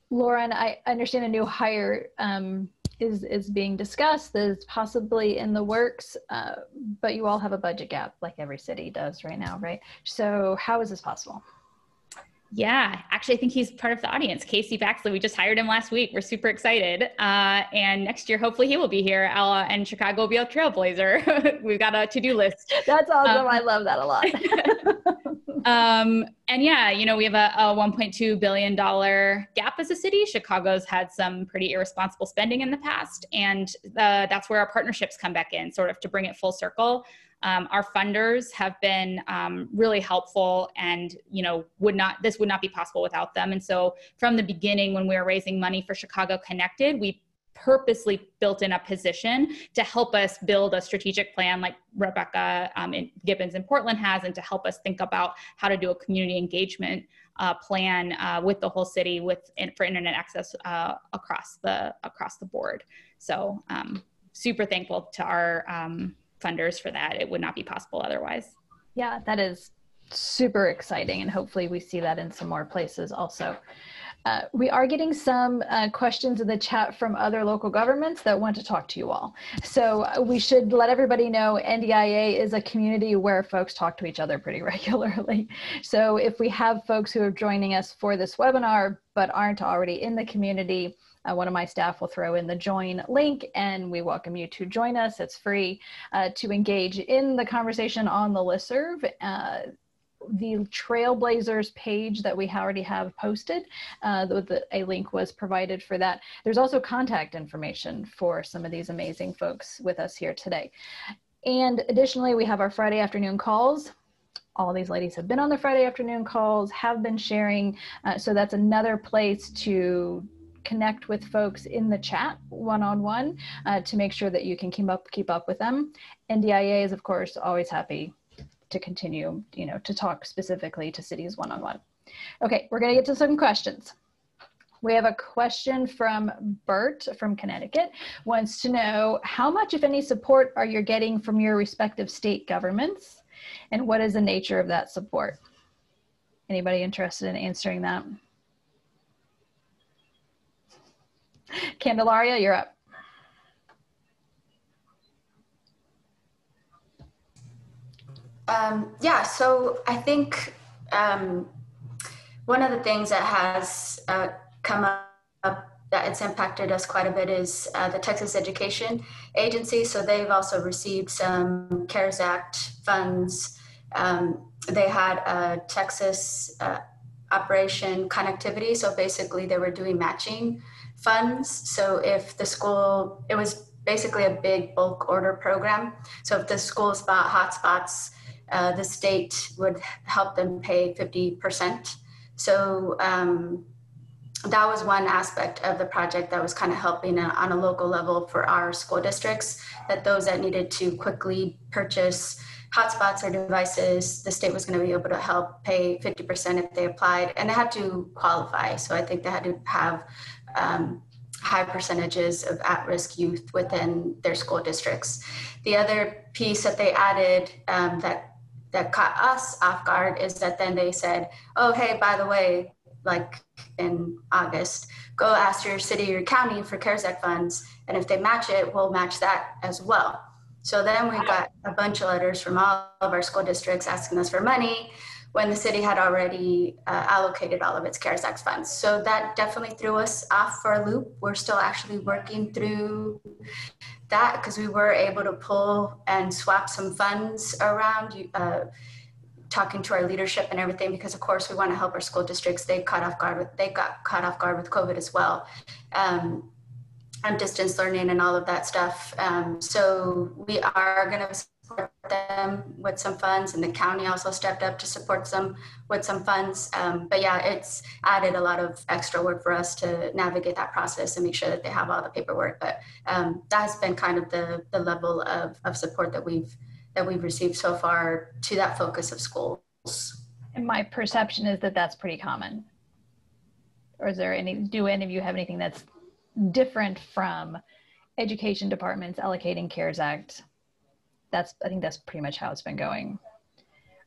[SPEAKER 2] Lauren, I understand a new hire um, is is being discussed is possibly in the works uh, but you all have a budget gap like every city does right now right? So how is this possible
[SPEAKER 4] yeah, actually, I think he's part of the audience. Casey Baxley, we just hired him last week. We're super excited. Uh, and next year, hopefully, he will be here. Uh, and Chicago will be a trailblazer. We've got a to do list.
[SPEAKER 2] That's awesome. Um, I love that a lot.
[SPEAKER 4] um, and yeah, you know, we have a, a $1.2 billion gap as a city. Chicago's had some pretty irresponsible spending in the past. And uh, that's where our partnerships come back in, sort of to bring it full circle. Um, our funders have been um, really helpful and, you know, would not, this would not be possible without them. And so from the beginning, when we were raising money for Chicago Connected, we purposely built in a position to help us build a strategic plan like Rebecca um, in Gibbons in Portland has, and to help us think about how to do a community engagement uh, plan uh, with the whole city with for internet access uh, across the across the board. So um, super thankful to our um, funders for that. It would not be possible otherwise.
[SPEAKER 2] Yeah, that is super exciting, and hopefully we see that in some more places also. Uh, we are getting some uh, questions in the chat from other local governments that want to talk to you all. So uh, we should let everybody know NDIA is a community where folks talk to each other pretty regularly. So if we have folks who are joining us for this webinar but aren't already in the community, uh, one of my staff will throw in the join link and we welcome you to join us. It's free uh, to engage in the conversation on the listserv. Uh, the Trailblazers page that we already have posted. Uh, the, the, a link was provided for that. There's also contact information for some of these amazing folks with us here today. And additionally, we have our Friday afternoon calls. All these ladies have been on the Friday afternoon calls, have been sharing. Uh, so that's another place to connect with folks in the chat one-on-one uh, to make sure that you can keep up keep up with them. NDIA is of course always happy to continue, you know, to talk specifically to cities one-on-one. Okay, we're gonna get to some questions. We have a question from Bert from Connecticut, wants to know how much, if any, support are you getting from your respective state governments? And what is the nature of that support? Anybody interested in answering that? Candelaria, you're up.
[SPEAKER 3] Um, yeah, so I think um, one of the things that has uh, come up that it's impacted us quite a bit is uh, the Texas Education Agency. So they've also received some CARES Act funds. Um, they had a Texas uh, operation connectivity. So basically, they were doing matching funds. So if the school, it was basically a big bulk order program. So if the school spot hotspots uh, the state would help them pay 50%. So um, that was one aspect of the project that was kind of helping on a local level for our school districts, that those that needed to quickly purchase hotspots or devices, the state was going to be able to help pay 50% if they applied, and they had to qualify. So I think they had to have um, high percentages of at-risk youth within their school districts. The other piece that they added um, that that caught us off guard is that then they said, oh, hey, by the way, like in August, go ask your city or county for CARES Act funds. And if they match it, we'll match that as well. So then we got a bunch of letters from all of our school districts asking us for money when the city had already uh, allocated all of its CARES Act funds. So that definitely threw us off for a loop. We're still actually working through that because we were able to pull and swap some funds around. Uh, talking to our leadership and everything because of course we want to help our school districts they caught off guard with they got caught off guard with covid as well um, and distance learning and all of that stuff um, so we are going to support them with some funds, and the county also stepped up to support them with some funds. Um, but yeah, it's added a lot of extra work for us to navigate that process and make sure that they have all the paperwork. But um, that has been kind of the the level of, of support that we've that we've received so far to that focus of schools.
[SPEAKER 2] And my perception is that that's pretty common. Or is there any? Do any of you have anything that's different from education departments allocating CARES Act that's I think that's pretty much how it's been going.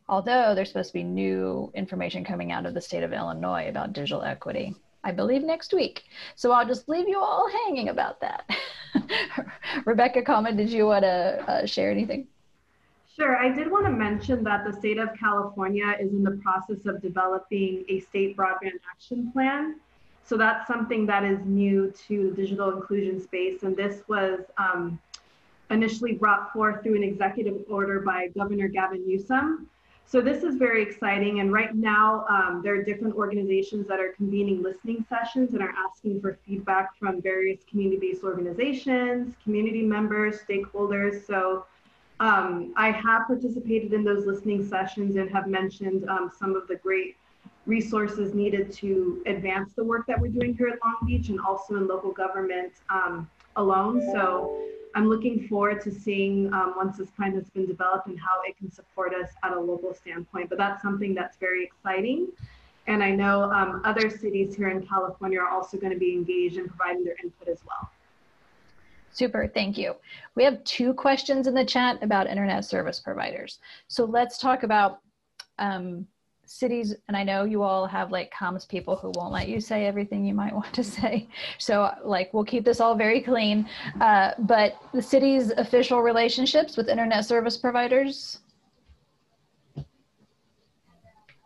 [SPEAKER 2] Although there's supposed to be new information coming out of the state of Illinois about digital equity, I believe next week. So I'll just leave you all hanging about that. Rebecca Kauma, did you want to uh, share anything?
[SPEAKER 5] Sure. I did want to mention that the state of California is in the process of developing a state broadband action plan. So that's something that is new to the digital inclusion space. And this was um, initially brought forth through an executive order by Governor Gavin Newsom. So this is very exciting. And right now, um, there are different organizations that are convening listening sessions and are asking for feedback from various community-based organizations, community members, stakeholders. So Um, I have participated in those listening sessions and have mentioned um, some of the great resources needed to advance the work that we're doing here at Long Beach and also in local government um, alone. So I'm looking forward to seeing um, once this plan has been developed and how it can support us at a local standpoint. But that's something that's very exciting. And I know um, other cities here in California are also going to be engaged in providing their input as well.
[SPEAKER 2] Super, thank you. We have two questions in the chat about internet service providers. So let's talk about um, cities, and I know you all have like comms people who won't let you say everything you might want to say. So like we'll keep this all very clean. Uh, but the city's official relationships with internet service providers.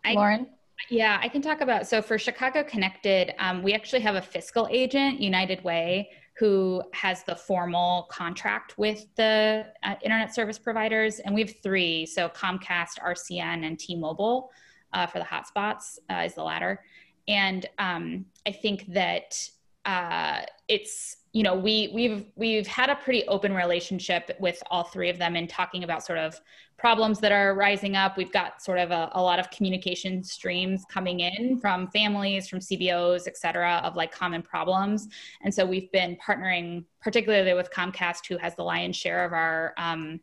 [SPEAKER 4] I,
[SPEAKER 2] Lauren?
[SPEAKER 4] Yeah, I can talk about. So for Chicago Connected, um, we actually have a fiscal agent, United Way, who has the formal contract with the uh, internet service providers. And we have three so Comcast, RCN, and T Mobile uh, for the hotspots uh, is the latter. And um, I think that uh, it's you know we we've we've had a pretty open relationship with all three of them in talking about sort of problems that are rising up. We've got sort of a, a lot of communication streams coming in from families from cbos et cetera of like common problems. And so we've been partnering particularly with comcast who has the lion's share of our um,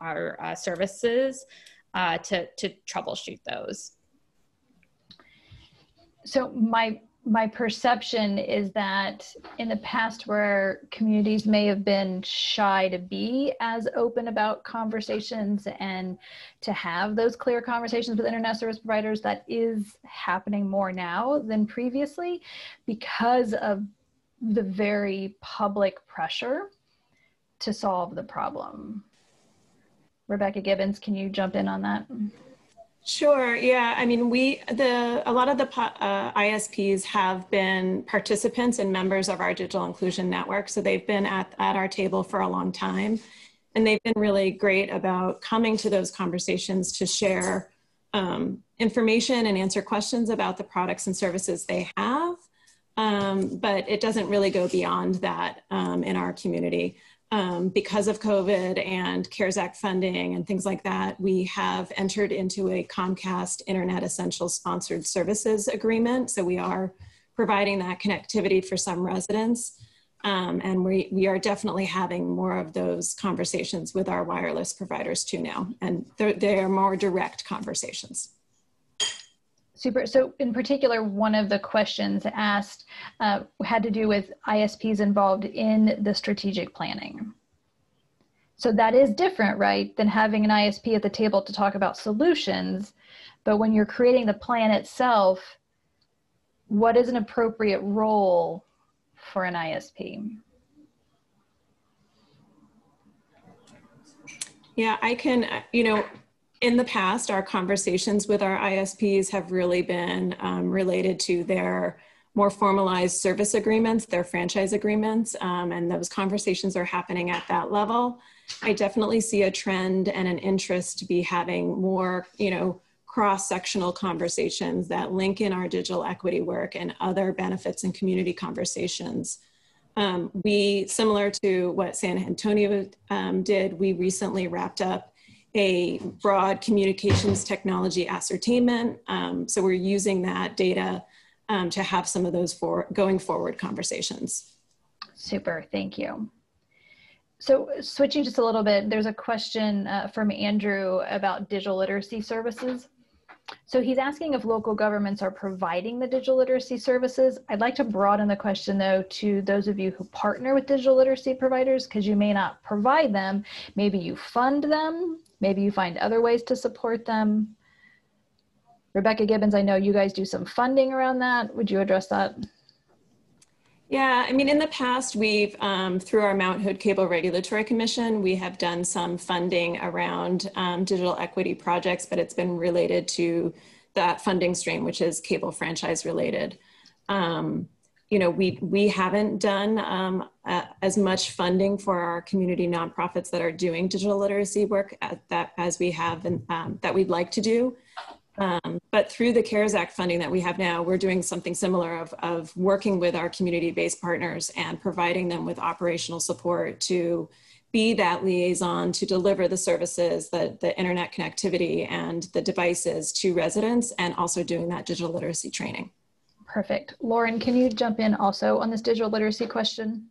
[SPEAKER 4] our uh, services uh, to to troubleshoot those
[SPEAKER 2] so my my perception is that in the past where communities may have been shy to be as open about conversations and to have those clear conversations with internet service providers that is happening more now than previously because of the very public pressure to solve the problem. Rebecca gibbons can you jump in on that
[SPEAKER 6] Sure. Yeah. I mean, we the a lot of the uh, ISPs have been participants and members of our digital inclusion network, so they've been at at our table for a long time, and they've been really great about coming to those conversations to share um, information and answer questions about the products and services they have. Um, but it doesn't really go beyond that um, in our community um, because of COVID and CARES Act funding and things like that, we have entered into a Comcast Internet Essentials Sponsored Services Agreement. So we are providing that connectivity for some residents. Um, and we, we are definitely having more of those conversations with our wireless providers too now. And they are more direct conversations.
[SPEAKER 2] Super. So, in particular, one of the questions asked uh, had to do with ISPs involved in the strategic planning. So, that is different, right, than having an ISP at the table to talk about solutions. But when you're creating the plan itself, what is an appropriate role for an ISP?
[SPEAKER 6] Yeah, I can, you know, in the past, our conversations with our ISPs have really been um, related to their more formalized service agreements, their franchise agreements, um, and those conversations are happening at that level. I definitely see a trend and an interest to be having more, you know, cross-sectional conversations that link in our digital equity work and other benefits and community conversations. Um, we, similar to what San Antonio um, did, we recently wrapped up a broad communications technology ascertainment. Um, so we're using that data um, to have some of those for going forward conversations.
[SPEAKER 2] Super, thank you. So switching just a little bit, there's a question uh, from Andrew about digital literacy services. So he's asking if local governments are providing the digital literacy services. I'd like to broaden the question though to those of you who partner with digital literacy providers because you may not provide them. Maybe you fund them Maybe you find other ways to support them. Rebecca Gibbons, I know you guys do some funding around that. Would you address that?
[SPEAKER 6] Yeah, I mean, in the past, we've, um, through our Mount Hood Cable Regulatory Commission, we have done some funding around um, digital equity projects, but it's been related to that funding stream, which is cable franchise related. Um, you know, we, we haven't done um, uh, as much funding for our community nonprofits that are doing digital literacy work at that as we have and um, that we'd like to do. Um, but through the CARES Act funding that we have now, we're doing something similar of, of working with our community-based partners and providing them with operational support to be that liaison to deliver the services, the, the internet connectivity and the devices to residents and also doing that digital literacy training.
[SPEAKER 2] Perfect. Lauren, can you jump in also on this digital literacy question?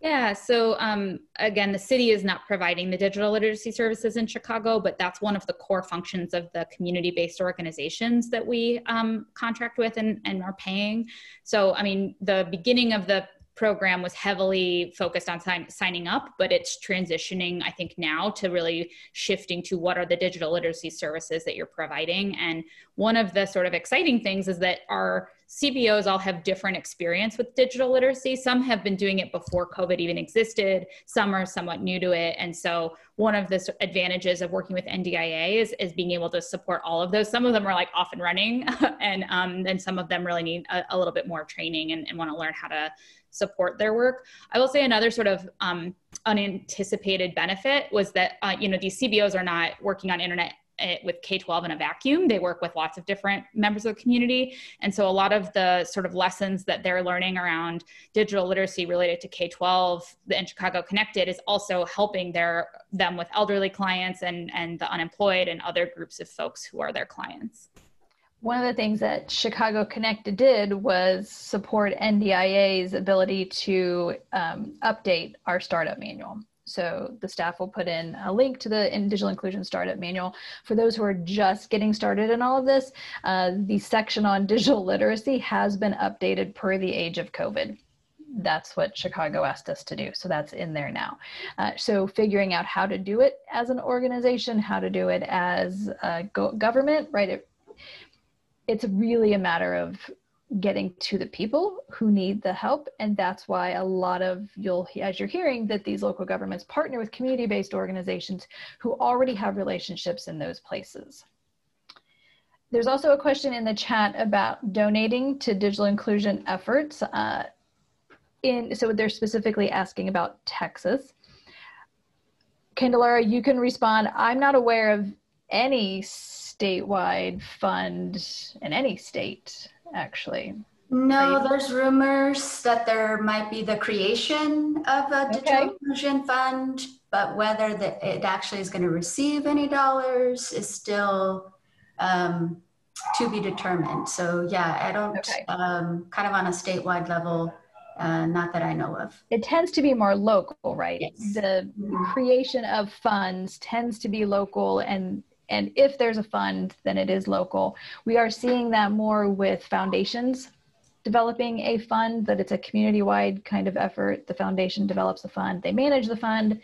[SPEAKER 4] Yeah, so um, again, the city is not providing the digital literacy services in Chicago, but that's one of the core functions of the community based organizations that we um, contract with and, and are paying. So, I mean, the beginning of the program was heavily focused on sign, signing up, but it's transitioning, I think, now to really shifting to what are the digital literacy services that you're providing. And one of the sort of exciting things is that our CBOs all have different experience with digital literacy. Some have been doing it before COVID even existed. Some are somewhat new to it. And so one of the advantages of working with NDIA is, is being able to support all of those. Some of them are like off and running and um, and some of them really need a, a little bit more training and, and want to learn how to support their work. I will say another sort of um, unanticipated benefit was that uh, you know these CBOs are not working on internet eh, with K-12 in a vacuum. They work with lots of different members of the community. And so a lot of the sort of lessons that they're learning around digital literacy related to K-12 in Chicago Connected is also helping their them with elderly clients and, and the unemployed and other groups of folks who are their clients
[SPEAKER 2] one of the things that Chicago Connected did was support NDIA's ability to um, update our startup manual. So the staff will put in a link to the digital inclusion startup manual. For those who are just getting started in all of this, uh, the section on digital literacy has been updated per the age of COVID that's what Chicago asked us to do. So that's in there now. Uh, so figuring out how to do it as an organization, how to do it as a go- government, right? It, it's really a matter of getting to the people who need the help and that's why a lot of you'll as you're hearing that these local governments partner with community-based organizations who already have relationships in those places there's also a question in the chat about donating to digital inclusion efforts uh, in so they're specifically asking about texas Candelaria, you can respond. I'm not aware of any statewide fund in any state, actually.
[SPEAKER 3] No, there's rumors that there might be the creation of a digital okay. inclusion fund, but whether the, it actually is going to receive any dollars is still um, to be determined. So yeah, I don't okay. um, kind of on a statewide level. Uh, not that I know of.
[SPEAKER 2] It tends to be more local, right?
[SPEAKER 3] Yes.
[SPEAKER 2] The mm-hmm. creation of funds tends to be local, and and if there's a fund, then it is local. We are seeing that more with foundations developing a fund, that it's a community wide kind of effort. The foundation develops a fund, they manage the fund,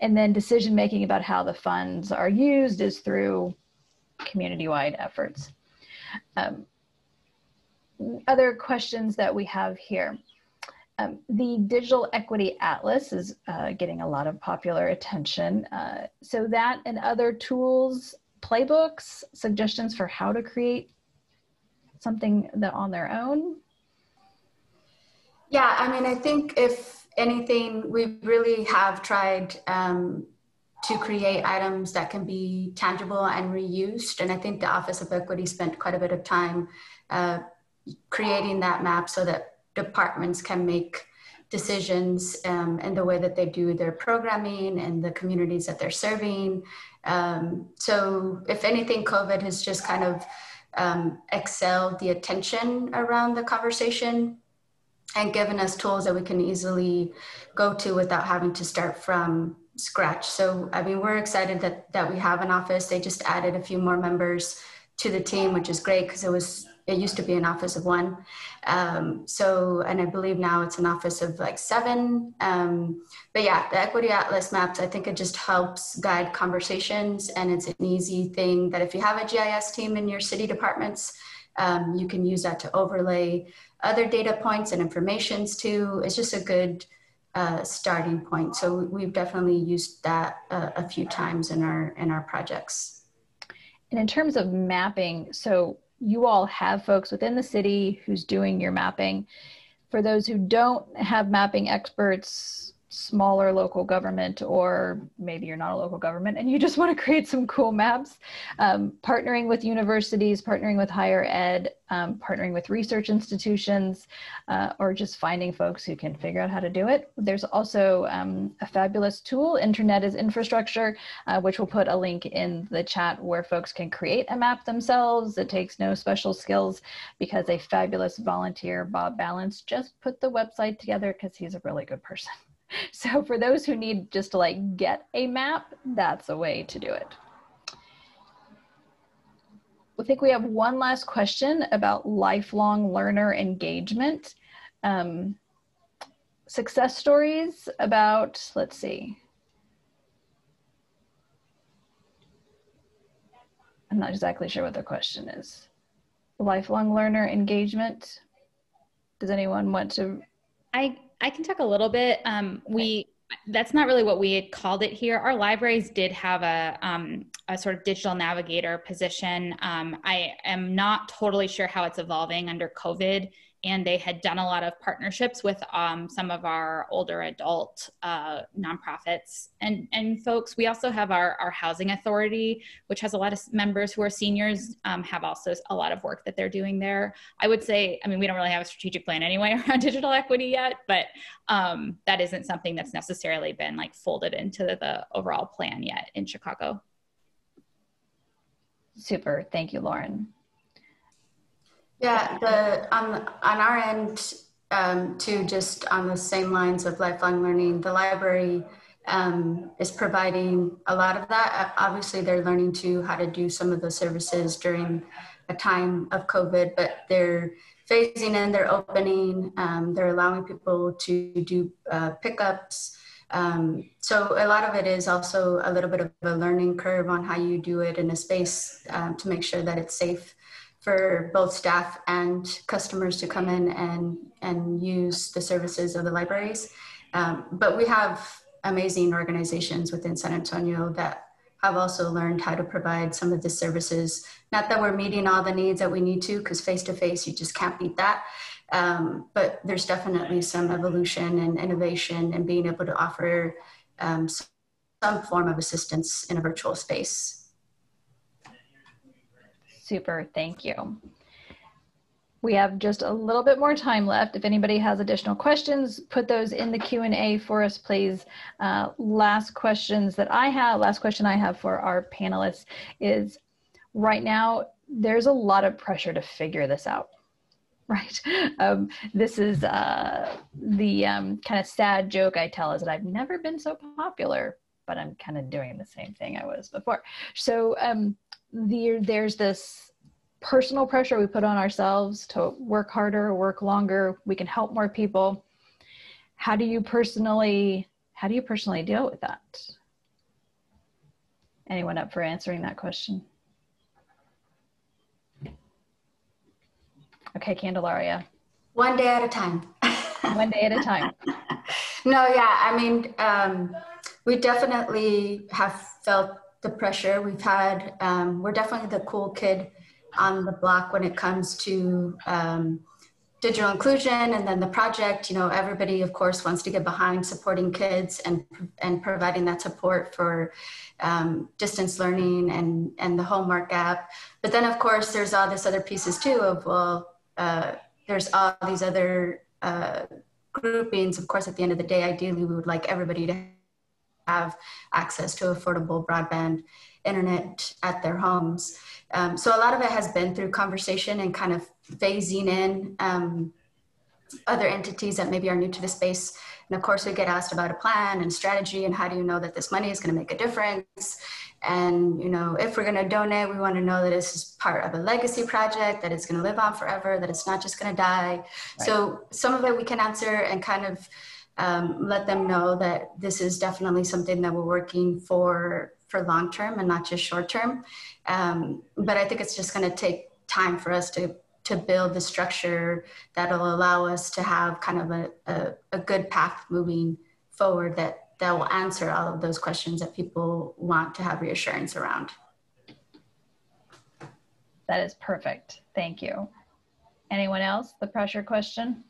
[SPEAKER 2] and then decision making about how the funds are used is through community wide efforts. Um, other questions that we have here. Um, the Digital Equity Atlas is uh, getting a lot of popular attention. Uh, so that and other tools playbooks, suggestions for how to create something that on their own?
[SPEAKER 3] Yeah, I mean, I think if anything, we really have tried um, to create items that can be tangible and reused. And I think the Office of Equity spent quite a bit of time uh, creating that map so that departments can make decisions um, in the way that they do their programming and the communities that they're serving um, so, if anything, COVID has just kind of um, excelled the attention around the conversation and given us tools that we can easily go to without having to start from scratch. So, I mean, we're excited that that we have an office. They just added a few more members to the team, which is great because it was it used to be an office of one. Um, so, and I believe now it's an office of like seven. Um, but yeah, the Equity Atlas maps, I think it just helps guide conversations and it's an easy thing that if you have a GIS team in your city departments, um, you can use that to overlay other data points and informations too. It's just a good uh, starting point. So we've definitely used that uh, a few times in our in our projects.
[SPEAKER 2] And in terms of mapping, so you all have folks within the city who's doing your mapping. For those who don't have mapping experts, smaller local government, or maybe you're not a local government and you just want to create some cool maps, um, partnering with universities, partnering with higher ed, um, partnering with research institutions, uh, or just finding folks who can figure out how to do it. There's also um, a fabulous tool, Internet is Infrastructure, uh, which we'll put a link in the chat where folks can create a map themselves. It takes no special skills because a fabulous volunteer, Bob Balance, just put the website together because he's a really good person. So for those who need just to like get a map, that's a way to do it. I think we have one last question about lifelong learner engagement. Um, success stories about, let's see. I'm not exactly sure what the question is. Lifelong learner engagement. Does anyone want to?
[SPEAKER 4] I I can talk a little bit. Um, we that's not really what we had called it here. Our libraries did have a um, a sort of digital navigator position. Um, I am not totally sure how it's evolving under COVID and they had done a lot of partnerships with um, some of our older adult uh, nonprofits and, and folks. We also have our, our housing authority, which has a lot of members who are seniors, um, have also a lot of work that they're doing there. I would say, I mean, we don't really have a strategic plan anyway around digital equity yet, but um, that isn't something that's necessarily been like folded into the, the overall plan yet in Chicago.
[SPEAKER 2] Super, thank you, Lauren.
[SPEAKER 3] Yeah, the on on our end um, too, just on the same lines of lifelong learning, the library um, is providing a lot of that. Obviously, they're learning too how to do some of the services during a time of COVID, but they're phasing in, they're opening, um, they're allowing people to do uh, pickups. Um, so a lot of it is also a little bit of a learning curve on how you do it in a space um, to make sure that it's safe for both staff and customers to come in and, and use the services of the libraries. Um, but we have amazing organizations within San Antonio that have also learned how to provide some of the services. Not that we're meeting all the needs that we need to, because face to face, you just can't beat that. Um, but there's definitely some evolution and innovation and being able to offer um, some form of assistance in a virtual space.
[SPEAKER 2] Super, thank you. We have just a little bit more time left. If anybody has additional questions, put those in the Q&A for us, please. Uh, last questions that I have, last question I have for our panelists is, right now, there's a lot of pressure to figure this out right? Um, this is uh, the um, kind of sad joke I tell is that I've never been so popular, but I'm kind of doing the same thing I was before. So um, the, there's this personal pressure we put on ourselves to work harder, work longer, we can help more people. How do you personally how do you personally deal with that? Anyone up for answering that question? Okay, Candelaria.
[SPEAKER 3] One day at a time.
[SPEAKER 2] One day at a time.
[SPEAKER 3] no, yeah, I mean, um, we definitely have felt the pressure we've had. Um, we're definitely the cool kid on the block when it comes to um, digital inclusion and then the project. You know, everybody, of course, wants to get behind supporting kids and and providing that support for um, distance learning and and the homework app. But then, of course, there's all this other pieces too of well, uh, there's all these other uh, groupings. Of course, at the end of the day, ideally, we would like everybody to have access to affordable broadband internet at their homes. Um, so a lot of it has been through conversation and kind of phasing in um, other entities that maybe are new to the space. And of course, we get asked about a plan and strategy and how do you know that this money is going to make a difference? And you know, if we're going to donate, we want to know that this is part of a legacy project, that it's going to live on forever, that it's not just going to die. Right. So some of it we can answer and kind of um, let them know that this is definitely something that we're working for for long term and not just short term. Um, but I think it's just going to take time for us to to build the structure that'll allow us to have kind of a, a, a good path moving forward that that will answer all of those questions that people want to have reassurance around.
[SPEAKER 2] That is perfect. Thank you. Anyone else? The pressure question?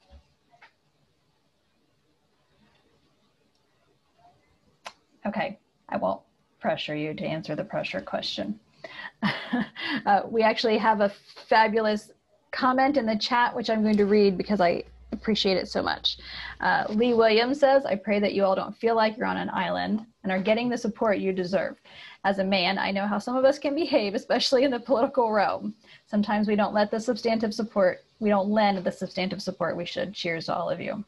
[SPEAKER 2] Okay, I won't pressure you to answer the pressure question. uh, we actually have a fabulous comment in the chat, which I'm going to read because I appreciate it so much. Uh, Lee Williams says, I pray that you all don't feel like you're on an island and are getting the support you deserve. As a man, I know how some of us can behave, especially in the political realm. Sometimes we don't let the substantive support, we don't lend the substantive support we should. Cheers to all of you.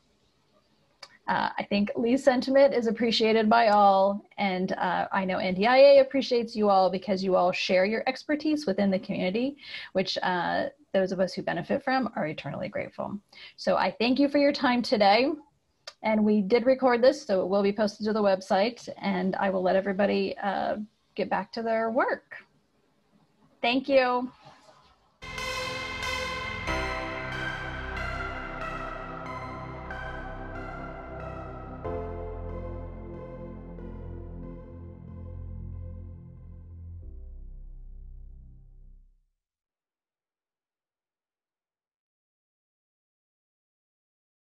[SPEAKER 2] Uh, I think Lee's sentiment is appreciated by all, and uh, I know NDIA appreciates you all because you all share your expertise within the community, which uh, those of us who benefit from are eternally grateful. So I thank you for your time today. And we did record this, so it will be posted to the website, and I will let everybody uh, get back to their work. Thank you.